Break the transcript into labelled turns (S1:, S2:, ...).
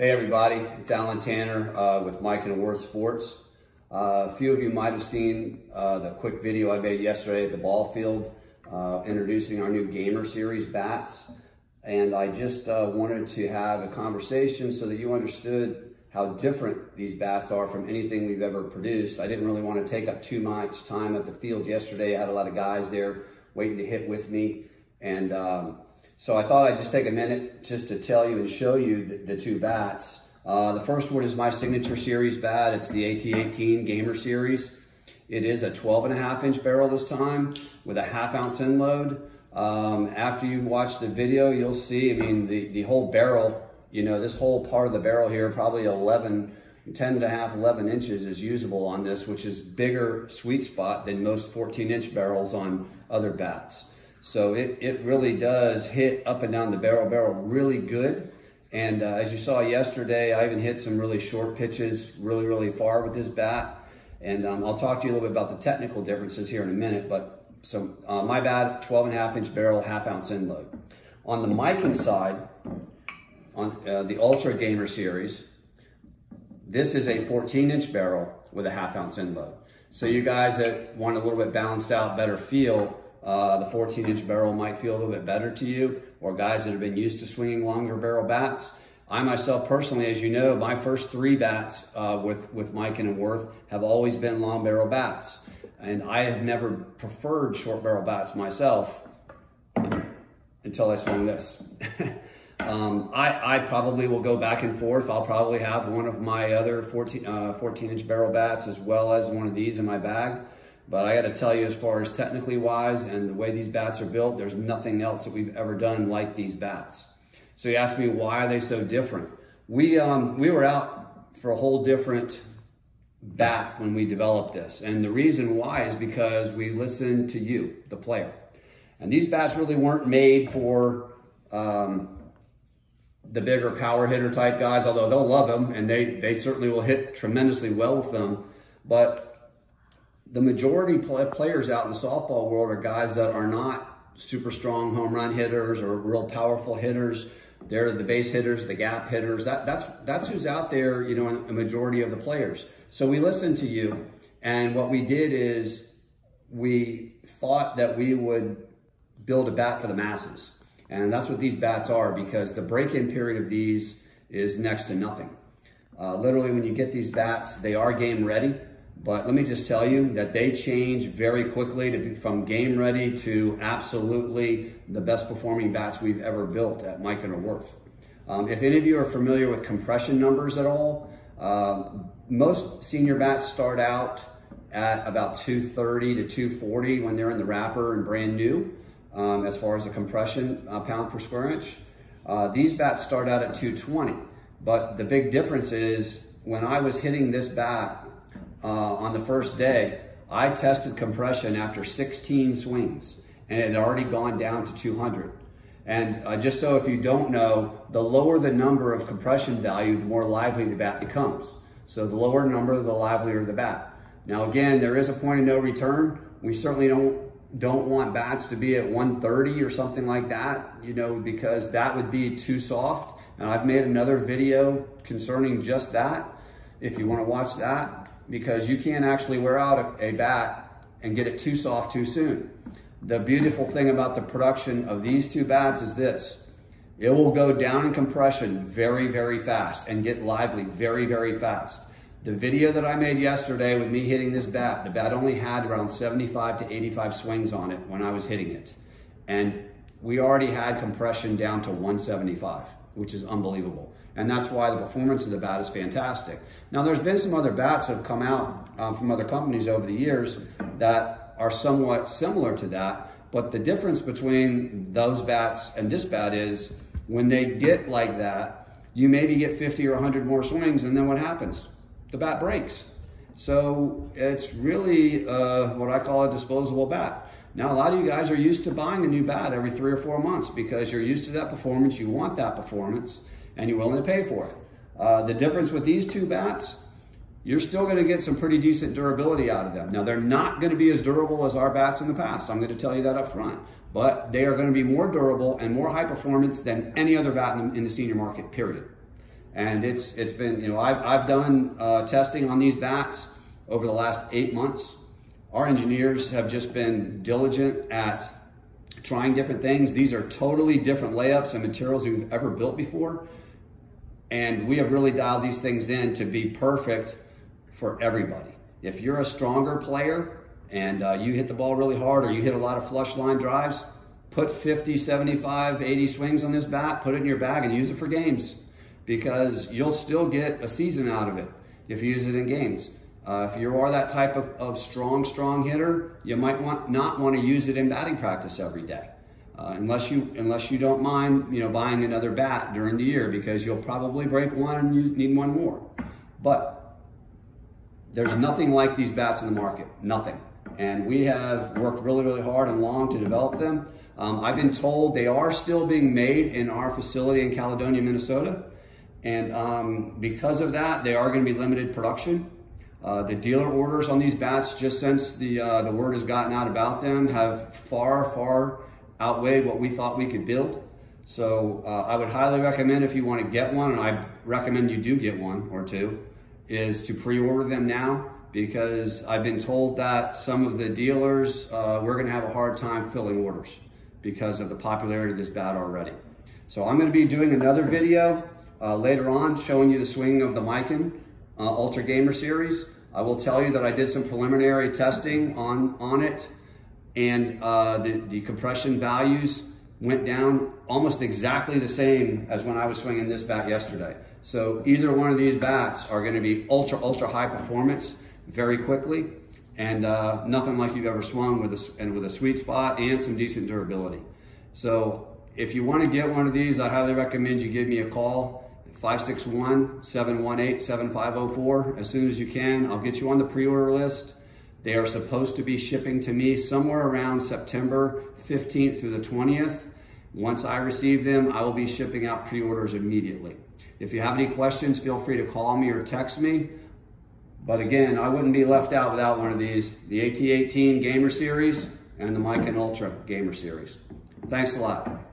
S1: Hey everybody, it's Alan Tanner uh, with Miken Worth Sports. Uh, a few of you might have seen uh, the quick video I made yesterday at the ball field uh, introducing our new Gamer Series bats. And I just uh, wanted to have a conversation so that you understood how different these bats are from anything we've ever produced. I didn't really want to take up too much time at the field yesterday. I had a lot of guys there waiting to hit with me. And um, so I thought I'd just take a minute just to tell you and show you the, the two bats. Uh, the first one is my signature series bat. It's the AT18 Gamer Series. It is a 12 and a half inch barrel this time with a half ounce end load. Um, after you watch the video, you'll see, I mean, the, the whole barrel, you know, this whole part of the barrel here, probably 11, 10 and a half, 11 inches is usable on this, which is bigger sweet spot than most 14 inch barrels on other bats. So it, it really does hit up and down the barrel barrel really good. And uh, as you saw yesterday, I even hit some really short pitches really, really far with this bat. And um, I'll talk to you a little bit about the technical differences here in a minute. But so uh, my bat, 12 and a half inch barrel, half ounce end load. On the Miken side, on uh, the Ultra Gamer series, this is a 14 inch barrel with a half ounce end load. So you guys that want a little bit balanced out, better feel, uh, the 14 inch barrel might feel a little bit better to you, or guys that have been used to swinging longer barrel bats. I myself personally, as you know, my first three bats uh, with, with Miken and Worth have always been long barrel bats. And I have never preferred short barrel bats myself until I swung this. um, I, I probably will go back and forth. I'll probably have one of my other 14, uh, 14 inch barrel bats as well as one of these in my bag. But I got to tell you, as far as technically wise and the way these bats are built, there's nothing else that we've ever done like these bats. So you ask me, why are they so different? We, um, we were out for a whole different bat when we developed this. And the reason why is because we listened to you, the player. And these bats really weren't made for um, the bigger power hitter type guys, although they'll love them and they, they certainly will hit tremendously well with them. But the majority players out in the softball world are guys that are not super strong home run hitters or real powerful hitters. They're the base hitters, the gap hitters. That, that's, that's who's out there, you know, a majority of the players. So we listened to you, and what we did is we thought that we would build a bat for the masses. And that's what these bats are because the break-in period of these is next to nothing. Uh, literally, when you get these bats, they are game ready. But let me just tell you that they change very quickly to be from game ready to absolutely the best performing bats we've ever built at Miken or Worth. Um, if any of you are familiar with compression numbers at all, um, most senior bats start out at about 230 to 240 when they're in the wrapper and brand new, um, as far as the compression uh, pound per square inch. Uh, these bats start out at 220, but the big difference is when I was hitting this bat uh, on the first day, I tested compression after 16 swings and it had already gone down to 200. And uh, just so if you don't know, the lower the number of compression value, the more lively the bat becomes. So the lower number, the livelier the bat. Now again, there is a point of no return. We certainly don't don't want bats to be at 130 or something like that, you know, because that would be too soft. And I've made another video concerning just that. If you want to watch that, because you can't actually wear out a, a bat and get it too soft too soon. The beautiful thing about the production of these two bats is this. It will go down in compression very, very fast and get lively very, very fast. The video that I made yesterday with me hitting this bat, the bat only had around 75 to 85 swings on it when I was hitting it. And we already had compression down to 175, which is unbelievable. And that's why the performance of the bat is fantastic. Now, there's been some other bats that have come out um, from other companies over the years that are somewhat similar to that. But the difference between those bats and this bat is when they get like that, you maybe get 50 or 100 more swings, and then what happens? The bat breaks. So it's really uh, what I call a disposable bat. Now, a lot of you guys are used to buying a new bat every three or four months because you're used to that performance. You want that performance and you're willing to pay for it. Uh, the difference with these two bats, you're still going to get some pretty decent durability out of them. Now, they're not going to be as durable as our bats in the past. I'm going to tell you that up front. But they are going to be more durable and more high performance than any other bat in, the senior market, period. And it's it's been, you know, I've, I've done uh, testing on these bats over the last eight months. Our engineers have just been diligent at trying different things. These are totally different layups and materials we've ever built before. And we have really dialed these things in to be perfect for everybody. If you're a stronger player and uh, you hit the ball really hard or you hit a lot of flush line drives, put 50, 75, 80 swings on this bat, put it in your bag and use it for games because you'll still get a season out of it if you use it in games. Uh, if you are that type of, of strong, strong hitter, you might want not want to use it in batting practice every day. Uh, unless you unless you don't mind, you know, buying another bat during the year because you'll probably break one and you need one more. But there's nothing like these bats in the market, nothing. And we have worked really, really hard and long to develop them. Um, I've been told they are still being made in our facility in Caledonia, Minnesota. And um, because of that, they are going to be limited production. Uh, the dealer orders on these bats, just since the, uh, the word has gotten out about them, have far, far outweighed what we thought we could build. So uh, I would highly recommend if you want to get one, and I recommend you do get one or two, is to pre-order them now because I've been told that some of the dealers, uh, we're going to have a hard time filling orders because of the popularity of this bat already. So I'm going to be doing another video uh, later on showing you the swing of the Miken uh, Ultra Gamer Series. I will tell you that I did some preliminary testing on, on it and uh, the, the compression values went down almost exactly the same as when I was swinging this bat yesterday. So either one of these bats are gonna be ultra, ultra high performance very quickly and uh, nothing like you've ever swung with a, and with a sweet spot and some decent durability. So if you wanna get one of these, I highly recommend you give me a call 561-718-7504 as soon as you can. I'll get you on the pre-order list. They are supposed to be shipping to me somewhere around September 15th through the 20th. Once I receive them, I will be shipping out pre-orders immediately. If you have any questions, feel free to call me or text me. But again, I wouldn't be left out without one of these, the AT18 Gamer Series and the Miken Ultra Gamer Series. Thanks a lot.